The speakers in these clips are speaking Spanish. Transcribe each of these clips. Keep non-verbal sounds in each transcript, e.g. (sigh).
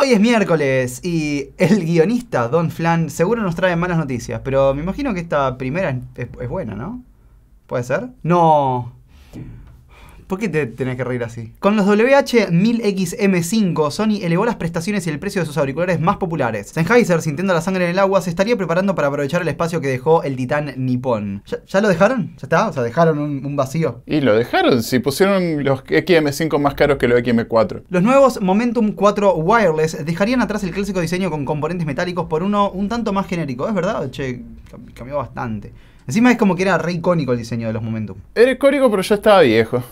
Hoy es miércoles y el guionista Don Flan seguro nos trae malas noticias, pero me imagino que esta primera es, es buena, ¿no? ¿Puede ser? No. ¿Por qué te tenés que reír así? Con los WH-1000XM5, Sony elevó las prestaciones y el precio de sus auriculares más populares. Sennheiser, sintiendo la sangre en el agua, se estaría preparando para aprovechar el espacio que dejó el titán Nippon. ¿Ya, lo dejaron? ¿Ya está? O sea, dejaron un, vacío. Y lo dejaron, si pusieron los XM5 más caros que los XM4. Los nuevos Momentum 4 Wireless dejarían atrás el clásico diseño con componentes metálicos por uno un tanto más genérico. ¿Es verdad? Che, cambió bastante. Encima es como que era re icónico el diseño de los Momentum. Era icónico, pero ya estaba viejo.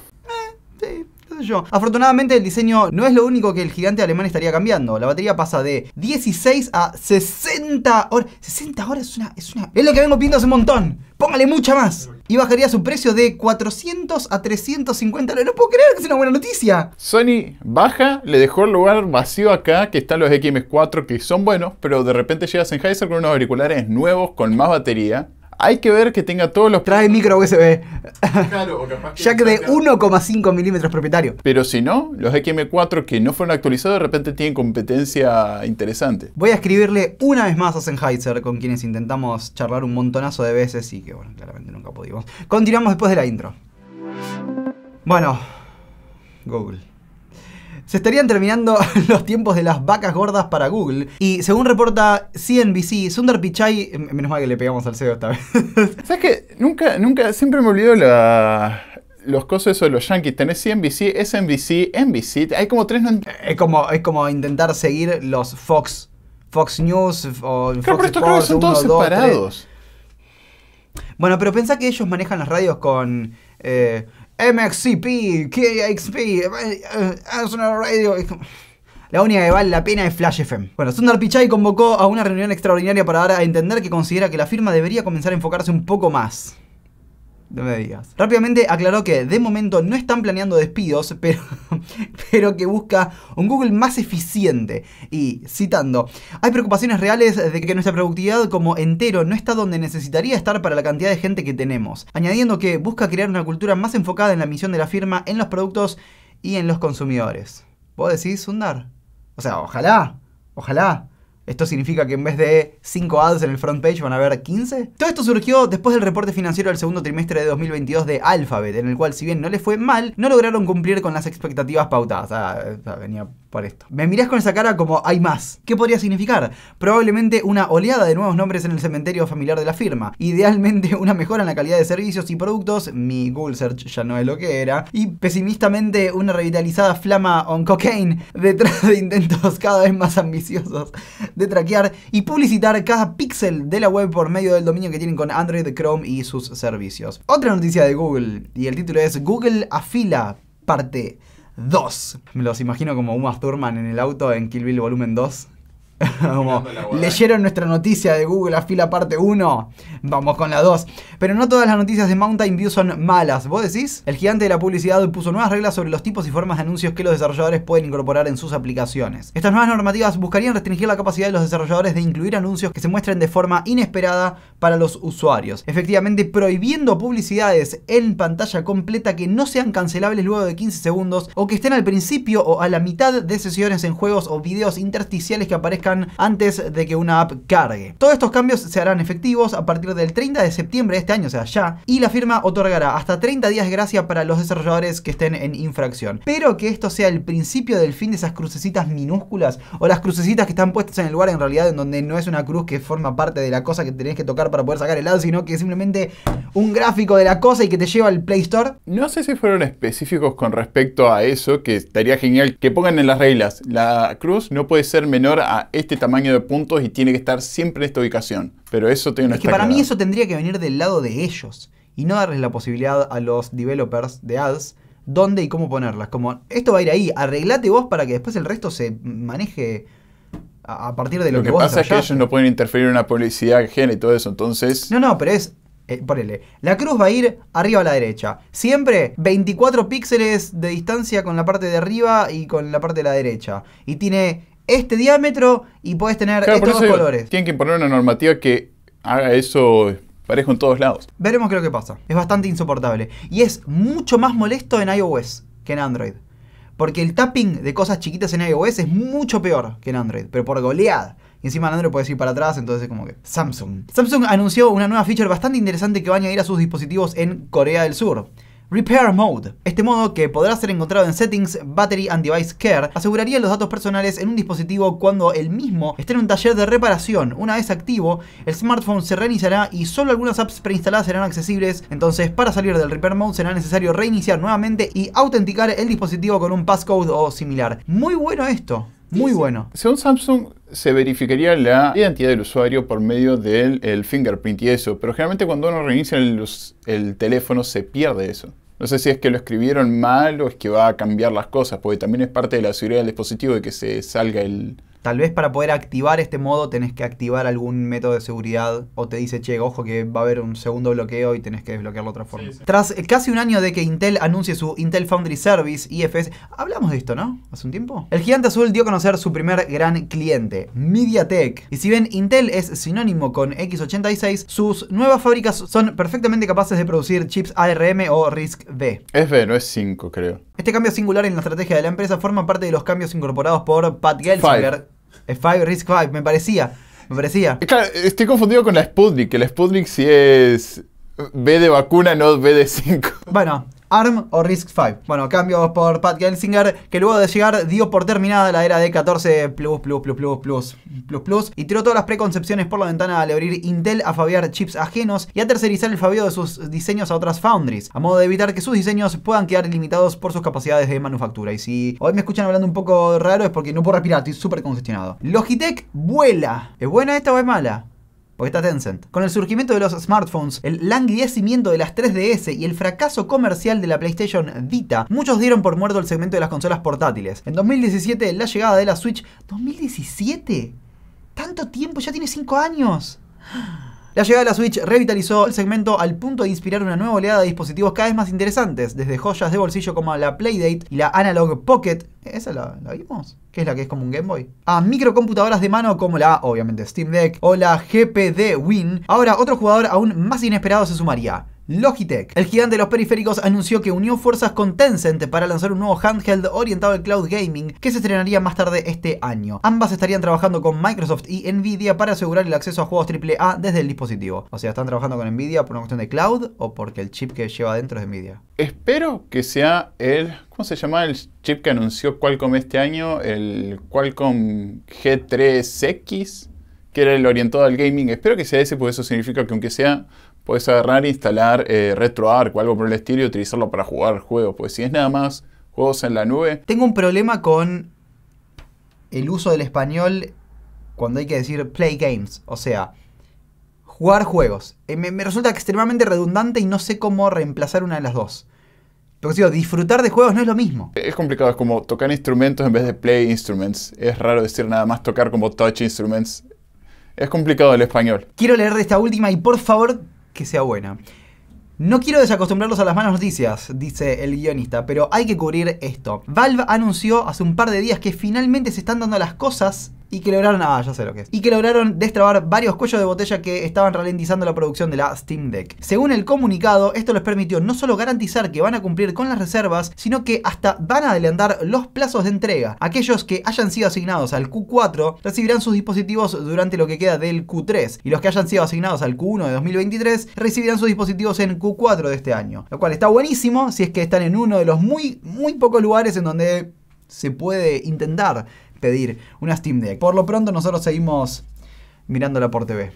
Afortunadamente el diseño no es lo único que el gigante alemán estaría cambiando. La batería pasa de 16 a 60 horas. 60 horas es una, es. Es lo que vengo pidiendo hace un montón. Póngale mucha más. Y bajaría su precio de 400 a 350 dólares. No puedo creer que es una buena noticia. Sony baja, le dejó el lugar vacío acá, que están los XM4 que son buenos, pero de repente llega Sennheiser con unos auriculares nuevos con más batería hay que ver que tenga todos los... Trae micro USB. Claro, o capaz que Jack de 1,5 milímetros propietario. Pero si no, los XM4 que no fueron actualizados de repente tienen competencia interesante. Voy a escribirle una vez más a Sennheiser, con quienes intentamos charlar un montonazo de veces y que, bueno, claramente nunca pudimos. Continuamos después de la intro. Bueno, Google se estarían terminando (laughs) los tiempos de las vacas gordas para Google. Y según reporta CNBC, Sundar Pichai, menos mal que le pegamos al CEO esta vez. (laughs) ¿Sabes qué? Nunca, nunca, siempre me olvido la, los cosas de los yankees. Tenés CNBC, SNBC, NBC. Hay como tres. Es como, es como intentar seguir los Fox. Fox News o claro, pero esto son todos separados. Bueno, pero pensá que ellos manejan las radios con. Eh, MXCP, KXP, es una radio. La única que vale la pena es Flash FM. Bueno, Sundar Pichai convocó a una reunión extraordinaria para dar a entender que considera que la firma debería comenzar a enfocarse un poco más no me digas. Rápidamente aclaró que de momento no están planeando despidos, pero, (laughs) pero que busca un Google más eficiente. Y citando, hay preocupaciones reales de que nuestra productividad como entero no está donde necesitaría estar para la cantidad de gente que tenemos. Añadiendo que busca crear una cultura más enfocada en la misión de la firma, en los productos y en los consumidores. ¿Vos decís, Sundar? O sea, ojalá, ojalá. Esto significa que en vez de 5 ads en el front page van a haber 15. Todo esto surgió después del reporte financiero del segundo trimestre de 2022 de Alphabet, en el cual si bien no le fue mal, no lograron cumplir con las expectativas pautadas. Ah, venía esto. Me mirás con esa cara como hay más. ¿Qué podría significar? Probablemente una oleada de nuevos nombres en el cementerio familiar de la firma. Idealmente una mejora en la calidad de servicios y productos, mi Google Search ya no es lo que era. Y pesimistamente una revitalizada flama on cocaine detrás de intentos cada vez más ambiciosos de traquear y publicitar cada píxel de la web por medio del dominio que tienen con Android, Chrome y sus servicios. Otra noticia de Google, y el título es Google afila parte 2. Me los imagino como Uma Thurman en el auto en Kill Bill Volumen 2. (laughs) Como, leyeron nuestra noticia de Google a fila parte 1, vamos con la 2. Pero no todas las noticias de Mountain View son malas, ¿vos decís? El gigante de la publicidad puso nuevas reglas sobre los tipos y formas de anuncios que los desarrolladores pueden incorporar en sus aplicaciones. Estas nuevas normativas buscarían restringir la capacidad de los desarrolladores de incluir anuncios que se muestren de forma inesperada para los usuarios. Efectivamente, prohibiendo publicidades en pantalla completa que no sean cancelables luego de 15 segundos o que estén al principio o a la mitad de sesiones en juegos o videos intersticiales que aparezcan antes de que una app cargue. Todos estos cambios se harán efectivos a partir del 30 de septiembre de este año, o sea, ya, y la firma otorgará hasta 30 días de gracia para los desarrolladores que estén en infracción. Pero que esto sea el principio del fin de esas crucecitas minúsculas o las crucecitas que están puestas en el lugar en realidad en donde no es una cruz que forma parte de la cosa que tenés que tocar para poder sacar el lado, sino que es simplemente un gráfico de la cosa y que te lleva al Play Store. No sé si fueron específicos con respecto a eso, que estaría genial que pongan en las reglas. La cruz no puede ser menor a este tamaño de puntos y tiene que estar siempre en esta ubicación. Pero eso tiene una Es que para mí eso tendría que venir del lado de ellos y no darles la posibilidad a los developers de ads dónde y cómo ponerlas. Como esto va a ir ahí, arreglate vos para que después el resto se maneje a partir de lo, lo que, que pasa es que ellos no pueden interferir en una publicidad ajena y todo eso, entonces... No, no, pero es... Eh, ponele, la cruz va a ir arriba a la derecha. Siempre 24 píxeles de distancia con la parte de arriba y con la parte de la derecha. Y tiene este diámetro y puedes tener estos dos colores. Tienen que imponer una normativa que haga eso parejo en todos lados. Veremos qué es lo que pasa. Es bastante insoportable. Y es mucho más molesto en iOS que en Android. Porque el tapping de cosas chiquitas en iOS es mucho peor que en Android, pero por goleada. Y encima en Android puedes ir para atrás, entonces es como que Samsung. Samsung anunció una nueva feature bastante interesante que va a añadir a sus dispositivos en Corea del Sur. Repair Mode. Este modo, que podrá ser encontrado en Settings, Battery and Device Care, aseguraría los datos personales en un dispositivo cuando el mismo esté en un taller de reparación. Una vez activo, el smartphone se reiniciará y solo algunas apps preinstaladas serán accesibles. Entonces, para salir del Repair Mode será necesario reiniciar nuevamente y autenticar el dispositivo con un passcode o similar. Muy bueno esto. Muy bueno. Según Samsung, se verificaría la identidad del usuario por medio del el fingerprint y eso, pero generalmente cuando uno reinicia el, el, teléfono se pierde eso. No sé si es que lo escribieron mal o es que va a cambiar las cosas, porque también es parte de la seguridad del dispositivo de que se salga el, Tal vez para poder activar este modo tenés que activar algún método de seguridad o te dice, che, ojo que va a haber un segundo bloqueo y tenés que desbloquearlo de otra forma. Tras casi un año de que Intel anuncie su Intel Foundry Service, IFS, hablamos de esto, ¿no? Hace un tiempo. El gigante azul dio a conocer su primer gran cliente, MediaTek. Y si bien Intel es sinónimo con x86, sus nuevas fábricas son perfectamente capaces de producir chips ARM o RISC-V. Es V, no es 5, creo. Este cambio singular en la estrategia de la empresa forma parte de los cambios incorporados por Pat Gelsinger, 5, Risk 5, me parecía. Me parecía. Claro, estoy confundido con la Sputnik, que la Sputnik sí es B de vacuna, no B de 5. Bueno, ARM o Risk 5. Bueno, cambios por Pat Gelsinger, que luego de llegar dio por terminada la era de 14 plus, plus, plus, plus, plus, plus, plus, y tiró todas las preconcepciones por la ventana al abrir Intel a fabricar chips ajenos y a tercerizar el fabio de sus diseños a otras foundries, a modo de evitar que sus diseños puedan quedar limitados por sus capacidades de manufactura. Y si hoy me escuchan hablando un poco raro es porque no puedo respirar, estoy súper congestionado. Logitech vuela. ¿Es buena esta o es mala? Porque está Tencent. Con el surgimiento de los smartphones, el languidecimiento de las 3DS y el fracaso comercial de la PlayStation Vita, muchos dieron por muerto el segmento de las consolas portátiles. En 2017, la llegada de la Switch... ¿2017? ¿Tanto tiempo? Ya tiene 5 años. La llegada de la Switch revitalizó el segmento al punto de inspirar una nueva oleada de dispositivos cada vez más interesantes, desde joyas de bolsillo como la Playdate y la Analog Pocket. ¿Esa la, vimos? ¿Qué es la que es como un Game Boy? A microcomputadoras de mano como la, obviamente, Steam Deck o la GPD Win. Ahora, otro jugador aún más inesperado se sumaría. Logitech. El gigante de los periféricos anunció que unió fuerzas con Tencent para lanzar un nuevo handheld orientado al cloud gaming que se estrenaría más tarde este año. Ambas estarían trabajando con Microsoft y Nvidia para asegurar el acceso a juegos AAA desde el dispositivo. O sea, ¿están trabajando con Nvidia por una cuestión de cloud o porque el chip que lleva adentro es Nvidia? Espero que sea el... ¿Cómo se llama el chip que anunció Qualcomm este año? El Qualcomm G3X que era el orientado al gaming. Espero que sea ese, porque eso significa que aunque sea puedes agarrar e instalar eh, RetroArch o algo por el estilo y utilizarlo para jugar juegos. Pues si es nada más juegos en la nube. Tengo un problema con el uso del español cuando hay que decir play games. O sea, jugar juegos. Eh, me, resulta extremadamente redundante y no sé cómo reemplazar una de las dos. Porque digo, disfrutar de juegos no es lo mismo. Es complicado, es como tocar instrumentos en vez de play instruments. Es raro decir nada más tocar como touch instruments. Es complicado el español. Quiero leer de esta última y por favor que sea buena. No quiero desacostumbrarlos a las malas noticias, dice el guionista, pero hay que cubrir esto. Valve anunció hace un par de días que finalmente se están dando las cosas y que lograron, ah, ya sé lo que es, y que lograron destrabar varios cuellos de botella que estaban ralentizando la producción de la Steam Deck. Según el comunicado, esto les permitió no solo garantizar que van a cumplir con las reservas, sino que hasta van a adelantar los plazos de entrega. Aquellos que hayan sido asignados al Q4 recibirán sus dispositivos durante lo que queda del Q3, y los que hayan sido asignados al Q1 de 2023 recibirán sus dispositivos en Q4 de este año. Lo cual está buenísimo si es que están en uno de los muy, muy pocos lugares en donde se puede intentar pedir una Steam Deck. Por lo pronto nosotros seguimos mirándola por TV.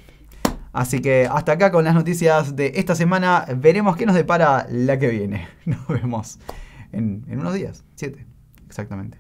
Así que hasta acá con las noticias de esta semana. Veremos qué nos depara la que viene. (laughs) Nos vemos en, en unos días. Siete, exactamente.